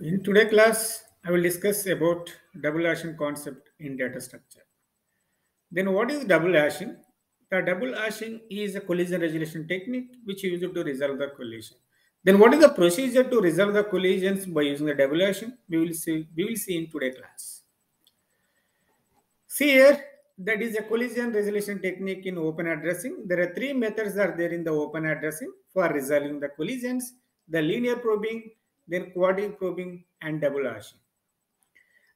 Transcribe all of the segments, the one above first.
In today's class, I will discuss about double hashing concept in data structure. Then what is double hashing? The double hashing is a collision resolution technique which is used to resolve the collision. Then what is the procedure to resolve the collisions by using the double hashing? We will see we will see in today's class. See here, that is a collision resolution technique in open addressing. There are three methods are there in the open addressing for resolving the collisions. The linear probing, then quadratic probing and double hashing.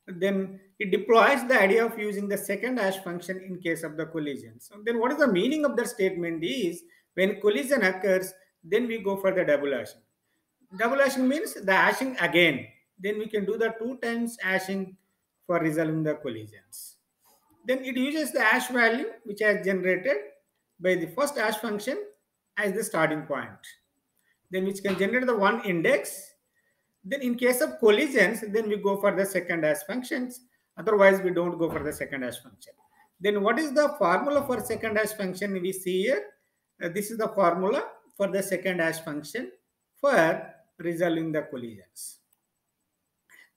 Then it deploys the idea of using the second hash function in case of the collision. So then what is the meaning of the statement is when collision occurs, then we go for the double hashing. Double hashing means the hashing again. Then we can do the two times hashing for resolving the collisions. Then it uses the hash value which has generated by the first hash function as the starting point. Then which can generate the one index then in case of collisions, then we go for the second hash functions. Otherwise, we don't go for the second hash function. Then what is the formula for second hash function we see here? Uh, this is the formula for the second hash function for resolving the collisions.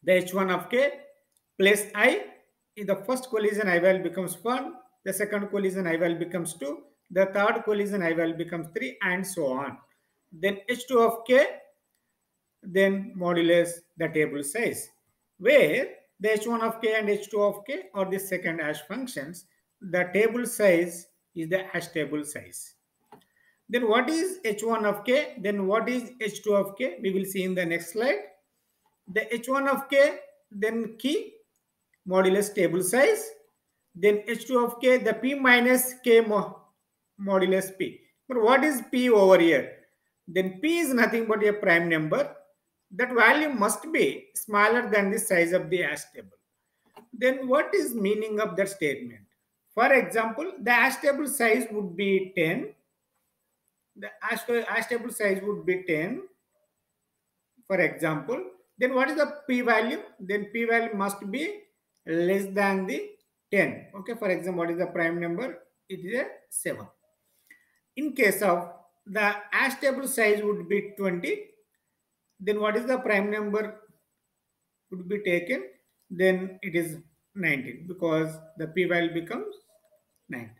The h1 of k plus i in the first collision i value becomes 1, the second collision i value becomes 2, the third collision i value becomes 3 and so on. Then h2 of k then modulus the table size, where the h1 of k and h2 of k are the second hash functions. The table size is the hash table size. Then what is h1 of k? Then what is h2 of k? We will see in the next slide. The h1 of k, then key, modulus table size. Then h2 of k, the p minus k mo modulus p. But what is p over here? Then p is nothing but a prime number that value must be smaller than the size of the hash table. Then what is meaning of that statement? For example, the hash table size would be 10. The hash, hash table size would be 10. For example, then what is the p-value? Then p-value must be less than the 10. Okay, for example, what is the prime number? It is a 7. In case of the hash table size would be 20 then what is the prime number would be taken? Then it is 19 because the p value becomes 9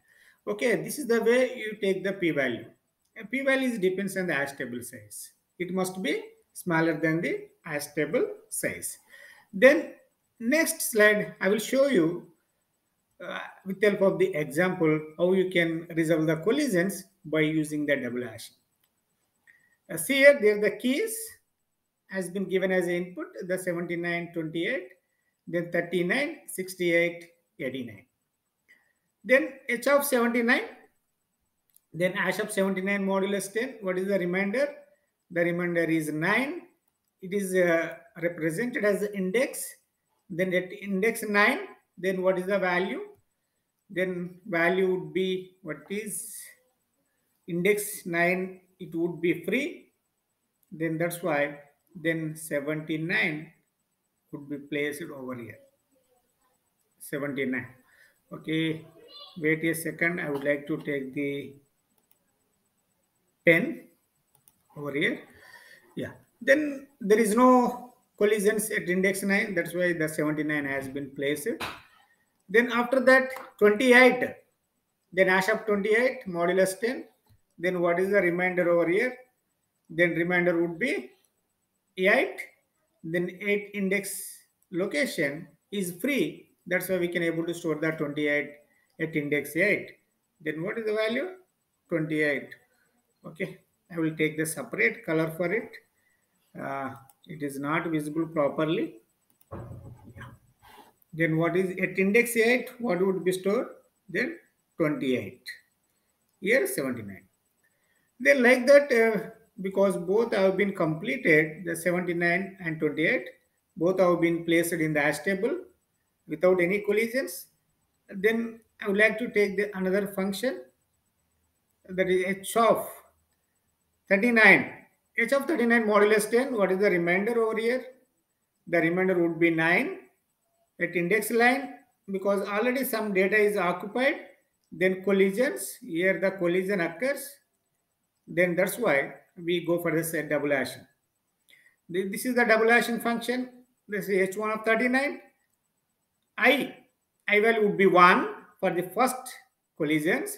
okay this is the way you take the p value. A p value is depends on the hash table size. It must be smaller than the hash table size. Then next slide i will show you uh, with the help of the example how you can resolve the collisions by using the double hashing uh, see here there are the keys has been given as input the 79 28 then 39 68 89 then h of 79 then hash of 79 modulus 10 what is the remainder? The remainder is 9 it is uh, represented as the index. Then at index 9 then what is the value? Then value would be what is index 9 it would be free. Then that's why then 79 could be placed over here. 79 okay wait a second. I would like to take the pen over here. Yeah then there is no collisions at index 9 that's why the 79 has been placed. Then after that 28 then hash of 28 modulus 10 then what is the remainder over here? Then remainder would be 8 then 8 index location is free. That's why we can able to store that 28 at index 8 then what is the value? 28 okay i will take the separate color for it. Uh, it is not visible properly. Then what is at index 8 what would be stored? Then 28 here 79 then like that uh, because both have been completed, the 79 and 28, both have been placed in the hash table without any collisions. Then I would like to take the another function that is h of 39. h of 39 modulus 10, what is the remainder over here? The remainder would be 9 at index line because already some data is occupied. Then collisions, here the collision occurs. Then that's why we go for this uh, double hashing. This is the double hashing function. This is h1 of 39. I, I value would be 1 for the first collisions.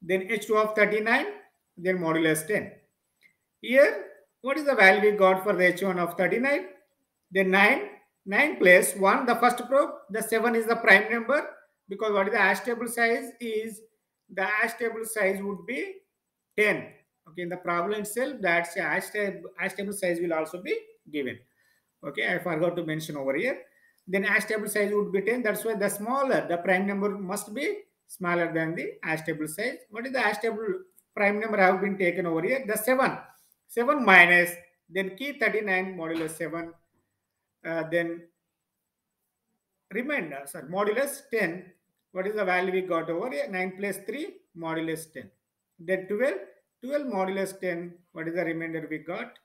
Then h2 of 39, then modulus 10. Here, what is the value we got for the h1 of 39? Then 9, 9 plus 1, the first probe, the 7 is the prime number because what is the hash table size is the hash table size would be 10 okay in the problem itself that hash table, hash table size will also be given. Okay i forgot to mention over here. Then hash table size would be 10 that's why the smaller the prime number must be smaller than the hash table size. What is the hash table prime number have been taken over here? The 7 7 minus then key 39 modulus 7 uh, then remainder sorry modulus 10 what is the value we got over here? 9 plus 3 modulus 10 then 12 12 modulus 10 what is the remainder we got?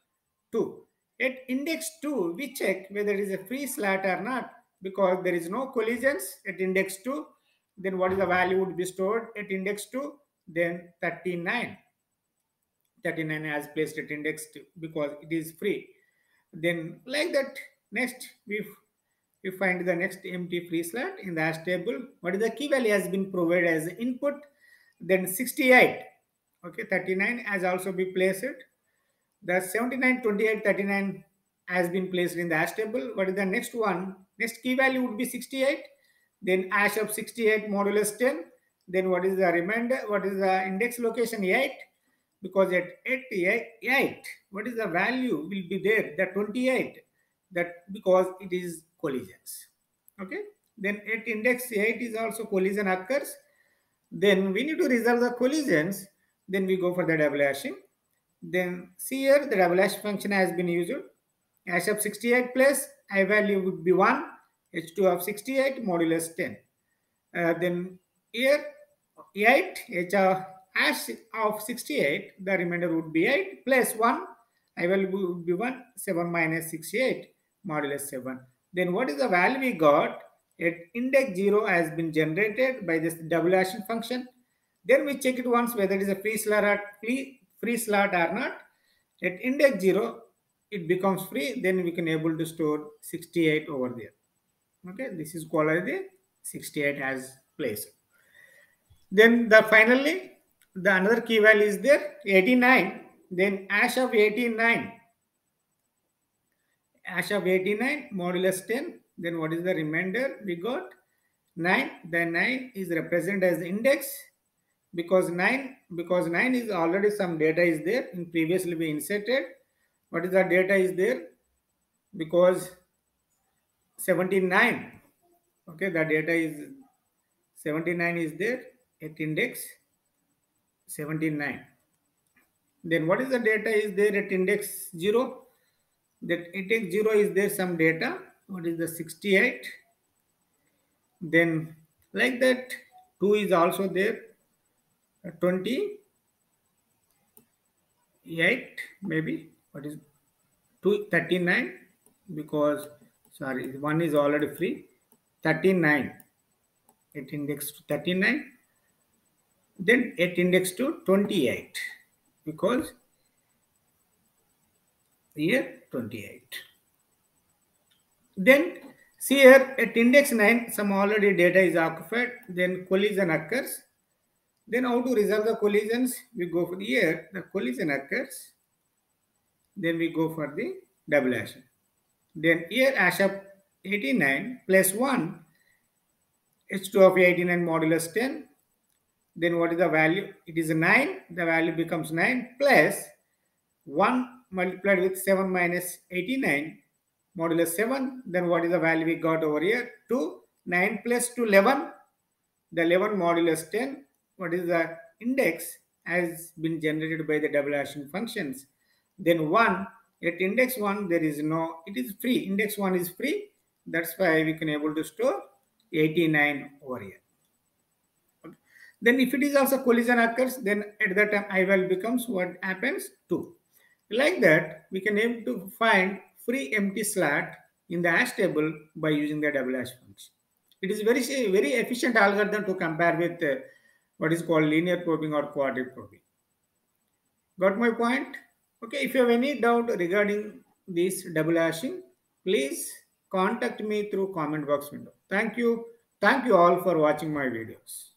2 at index 2 we check whether it is a free slot or not because there is no collisions at index 2 then what is the value would be stored at index 2 then 39 39 has placed at index 2 because it is free. Then like that next we we find the next empty free slot in the hash table. What is the key value has been provided as input. Then 68, okay, 39 has also been placed. The 79, 28, 39 has been placed in the hash table. What is the next one? Next key value would be 68. Then hash of 68 modulus 10. Then what is the remainder? What is the index location 8? Because at 8, 8 what is the value will be there? The 28. That because it is collisions. Okay. Then at index 8 is also collision occurs. Then we need to resolve the collisions. Then we go for the double hashing. Then see here the double hash function has been used. Hash of 68 plus I value would be 1. H2 of 68 modulus 10. Uh, then here 8 H of hash of 68 the remainder would be 8 plus 1 I value would be 1 7 minus 68 modulus 7 then what is the value we got? At index 0 has been generated by this double hashing function. Then we check it once whether it is a free slot or free, free slot or not. At index 0, it becomes free. Then we can able to store 68 over there. Okay, this is called as the 68 as place. Then the finally, the another key value is there, 89. Then hash of 89 hash of 89 modulus 10 then what is the remainder we got 9 then 9 is represented as the index because 9 because 9 is already some data is there in previously we inserted. What is the data is there? Because 79 okay the data is 79 is there at index 79 then what is the data is there at index 0 that index 0 is there some data. What is the 68 then like that 2 is also there 28 maybe. What is 239 because sorry one is already free. 39 it index to 39 then it index to 28 because here 28. Then see here at index 9 some already data is occupied. Then collision occurs. Then how to resolve the collisions? We go for the here the collision occurs. Then we go for the double hash. Then here hash of 89 plus 1 h2 of 89 modulus 10 then what is the value? It is 9 the value becomes 9 plus 1 multiplied with 7 minus 89 modulus 7 then what is the value we got over here? 2 9 plus 2 11 the 11 modulus 10 what is the index has been generated by the double hashing functions? Then 1 at index 1 there is no it is free. Index 1 is free. That's why we can able to store 89 over here. Okay. then if it is also collision occurs then at that time i value becomes what happens 2 like that, we can able to find free empty slot in the hash table by using the double hash function. It is very very efficient algorithm to compare with uh, what is called linear probing or quadratic probing. Got my point? Okay, if you have any doubt regarding this double hashing, please contact me through comment box window. Thank you. Thank you all for watching my videos.